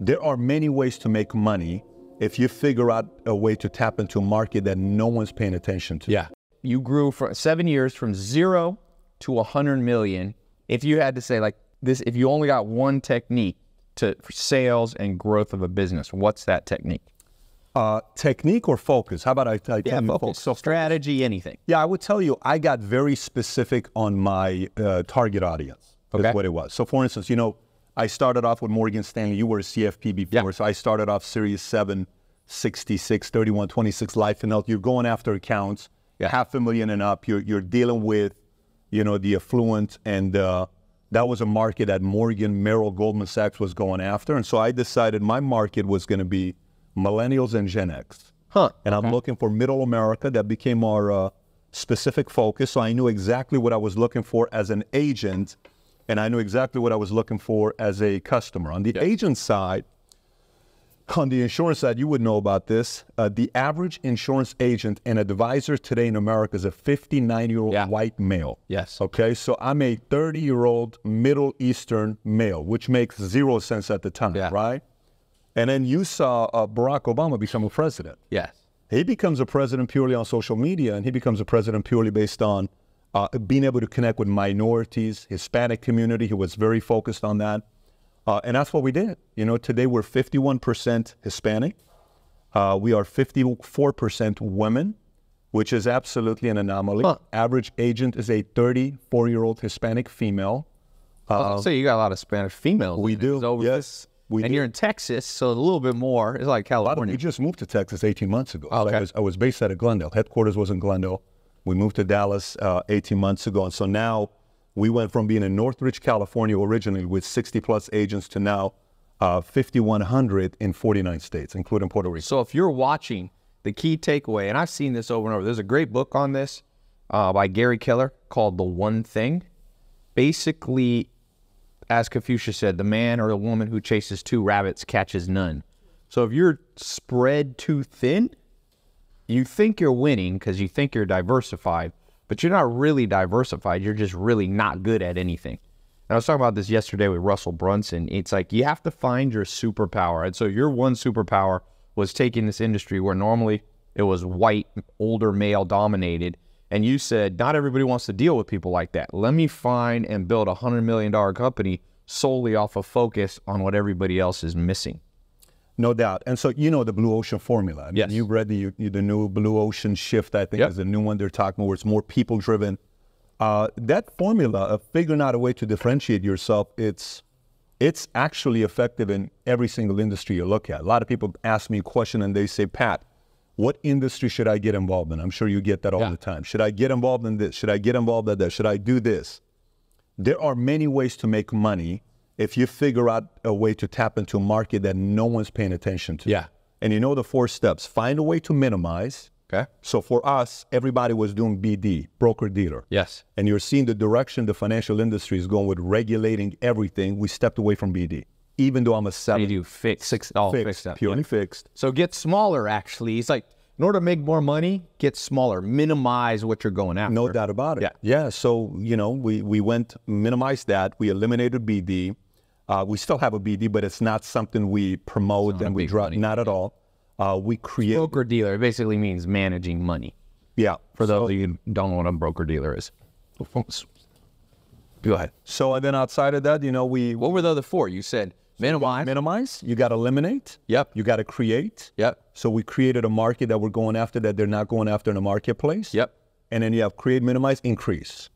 There are many ways to make money if you figure out a way to tap into a market that no one's paying attention to. Yeah. You grew for seven years from zero to a hundred million. If you had to say like this, if you only got one technique to sales and growth of a business, what's that technique? Uh, technique or focus? How about I, I tell you focus. So strategy, anything. Yeah, I would tell you I got very specific on my uh, target audience. Okay. That's what it was. So, for instance, you know, I started off with Morgan Stanley. You were a CFP before, Yeah. so I started off Series 7, 66, 31, 26 life and health. You're going after accounts, Yeah. half a million and up. You're, you're dealing with, you know, the affluent, and uh, that was a market that Morgan, Merrill, Goldman Sachs was going after. And so I decided my market was going to be millennials and Gen X. Huh. And I'm looking for middle America. That became our uh, specific focus. So I knew exactly what I was looking for as an agent, and I knew exactly what I was looking for as a customer. On the agent side, on the insurance side, you would know about this. Uh, the average insurance agent and advisor today in America is a 59 year old Yeah. white male. Yes. Okay, so I'm a 30 year old Middle Eastern male, which makes zero sense at the time, Yeah. right? And then you saw uh, Barack Obama become a president. Yes. He becomes a president purely on social media, and he becomes a president purely based on uh, being able to connect with minorities, Hispanic community. He was very focused on that, uh, and that's what we did. You know, today we're 51% Hispanic. Uh, we are 54% women, which is absolutely an anomaly. Huh. Average agent is a 34-year-old Hispanic female. so you got a lot of Spanish females. Uh, we do, So yes, we and do. you're in Texas, so a little bit more. It's like of California. we just moved to Texas 18 months ago. So Okay. I, was, I was based out of Glendale. Headquarters was in Glendale. We moved to Dallas uh, 18 months ago. And so now we went from being in Northridge, California originally with 60 plus agents to now uh, 5,100 in 49 states, including Puerto Rico. So if you're watching, the key takeaway, and I've seen this over and over. There's a great book on this uh, by Gary Keller called "The One Thing." Basically, as Confucius said, the man or the woman who chases two rabbits catches none. So if you're spread too thin, you think you're winning because you think you're diversified, but you're not really diversified. You're just really not good at anything. And I was talking about this yesterday with Russell Brunson. It's like you have to find your superpower. And so your one superpower was taking this industry where normally it was white, older male dominated. And you said, not everybody wants to deal with people like that. Let me find and build a $100 million company solely off of focus on what everybody else is missing. No doubt. And so you know the blue ocean formula. I mean, Yes. You've read the the new blue ocean shift. I think Yep. is the new one they're talking where it's more people driven. Uh, that formula of figuring out a way to differentiate yourself, it's it's actually effective in every single industry you look at. A lot of people ask me a question and they say, Pat, what industry should I get involved in? I'm sure you get that all Yeah. the time. Should I get involved in this? Should I get involved in that? Should I do this? there are many ways to make money if you figure out a way to tap into a market that no one's paying attention to. Yeah. And you know the four steps. Find a way to minimize. Okay. So for us, everybody was doing BD, broker dealer. Yes. And you're seeing the direction the financial industry is going with regulating everything. We stepped away from BD, even though I'm a seven. do fixed, six, all fixed, fixed up. purely yeah. fixed. So get smaller. Actually, it's like in order to make more money, get smaller. Minimize what you're going after. No doubt about it. Yeah. Yeah. So, you know, we, we went, minimized that. We eliminated BD. Uh, we still have a BD, but it's not something we promote and we draw. Not at all. Uh, we create. Broker dealer basically means managing money. Yeah. For those of you who don't know what a broker dealer is, go ahead. So, and then outside of that, you know, we What were the other four? You said minimize. minimize. You got to eliminate. Yep. You got to create. Yep. So we created a market that we're going after that they're not going after in the marketplace. Yep. And then you have create, minimize, increase.